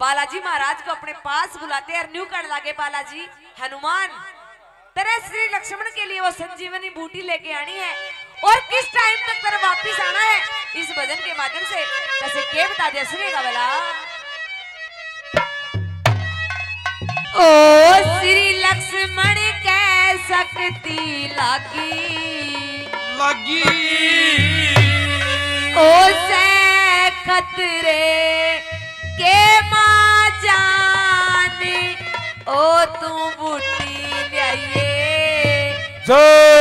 बालाजी महाराज को अपने पास बुलाते हैं और न्यू कर लागे बालाजी। हनुमान तेरे श्री लक्ष्मण के लिए वो संजीवनी बूटी लेके आनी है और किस टाइम तक तेरे वापिस आना है? इस भजन के माध्यम से कैसे के बता दिया सुनेगा वाला ओ श्री लक्ष्मण कै शक्ति लागी। लगी। ओ से खतरे ओ तू बूटी लियाइए जय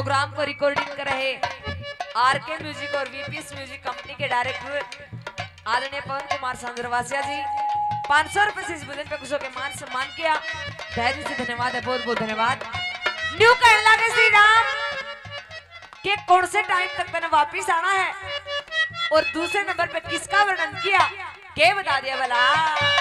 प्रोग्राम को रिकॉर्डिंग कर रहे आर के म्यूज़िक और वीपीएस म्यूज़िक कंपनी के डायरेक्टर आदरणीय पवन कुमार संद्रवासिया जी। पाँच सौ रुपए से इस बुलेट पे कुछ के मान सम्मान किया। धैर्य से धन्यवाद है बहुत बहुत धन्यवाद। न्यू कहने लगे श्री राम के कौन से टाइम तक मैंने वापिस आना है। और दूसरे नंबर पे किसका वर्णन किया? के बता दिया भला।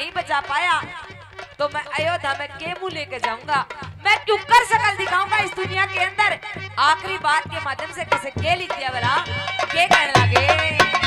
नहीं बचा पाया तो मैं अयोध्या में केमू लेके जाऊँगा। मैं क्यों कर सकल दिखाऊँगा इस दुनिया के अंदर? आखिरी बात के माध्यम से किसे के लिख दिया बोला के कहने लगे।